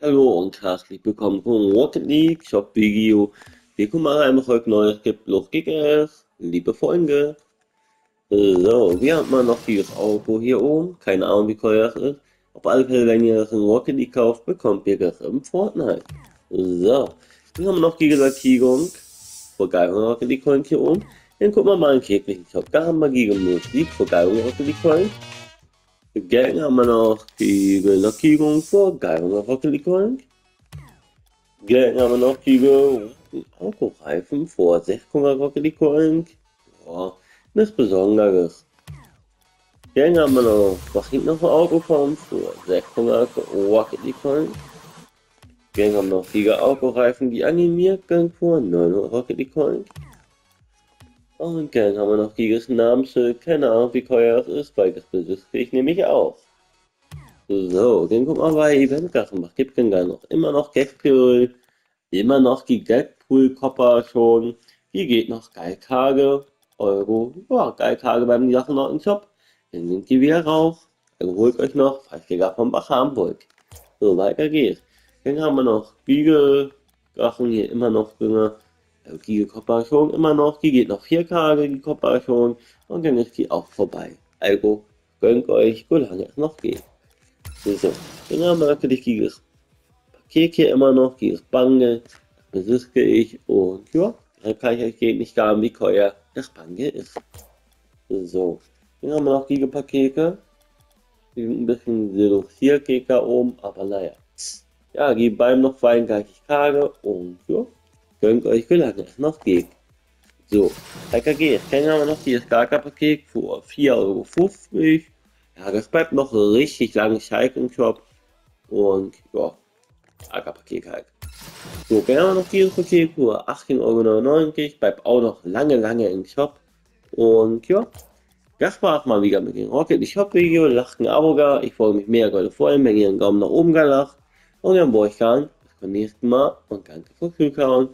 Hallo und herzlich willkommen von Rocket League Shop Video. Wir gucken mal einmal heute Neues gibt. Los geht's, liebe Freunde. So, wir haben mal noch dieses Auto hier oben. Keine Ahnung, wie teuer das ist. Auf alle Fälle, wenn ihr das in Rocket League kauft, bekommt ihr das im Fortnite. So, wir haben noch die Lackierung. Geil, Rocket League Coin hier oben. Dann gucken wir mal in täglichen Shop. Da haben wir Giga Musik, voll geil, Rocket League Coin. Geld haben wir noch die Lackierung vor Geilung Rocket League Coin. Geld haben wir noch die Autoreifen vor 600 Rocket. Ja, nichts Besonderes. Geld haben wir noch, was gibt noch ein Autoform für 600 Rocket League Coin. Geld haben noch die Autoreifen, die animiert werden vor 900 Rocket Coin. Und dann haben wir noch dieses Namensschild. Keine Ahnung, wie teuer es ist, weil das besitze ich nämlich auch. So, dann gucken wir bei Eventsachen. Was gibt denn da noch? Immer noch Gagpool. Immer noch die Gagpool-Kopper schon. Hier geht noch Geilkage. Euro. Ja, Geilkage beim Sachen noch im Shop. Dann sind die wieder raus. Dann holt euch noch, falls ihr gar vom Bach Hamburg. So, weiter geht's. Dann haben wir noch Biegelsachen hier immer noch drin die Kooperation immer noch, die geht noch vier Tage, die Kooperation, und dann ist die auch vorbei. Also gönnt euch, solange es noch geht. So, dann haben natürlich dieses Paket hier immer noch, dieses Bange, besitze ich und ja, dann kann ich euch nicht sagen, wie teuer das Bange ist. So, dann haben wir noch diese Pakete, die sind ein bisschen reduziert, geht da oben, aber naja. Ja, die beiden noch 32 Tage und ja, Gönnt euch es noch geht. So, KKG, jetzt kennen wir noch dieses Gaga-Paket für 4,50 Euro. Ja, das bleibt noch richtig lange Schalke im Shop. Und ja, Gaga-Paket halt. So, haben wir noch dieses Paket für 18,99 Euro. Bleibt auch noch lange, lange im Shop. Und ja, das war's mal wieder mit dem Rocket Shop Video. Lacht ein Abo da. Ich freue mich mehr Leute vor allem, wenn ihr einen Daumen nach oben gelacht. Und dann wollte ich sagen, bis zum nächsten Mal und danke fürs Zuschauen.